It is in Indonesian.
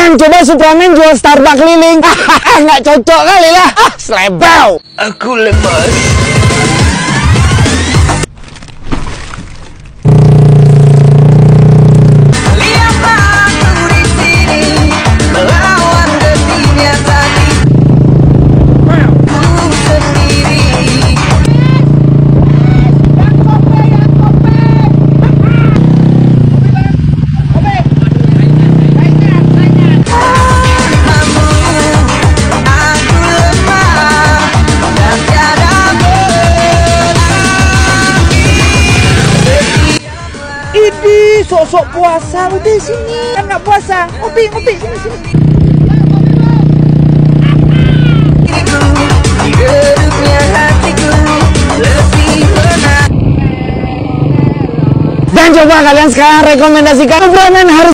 Bang, coba Supramen jual Starbucks keliling. Nggak cocok kali lah. Ah, selebau. Aku lemas. Ini sosok puasa udah sini. Kan nggak puasa ngopi ngopi sini sini. Dan coba kalian sekarang rekomendasikan Supramen harus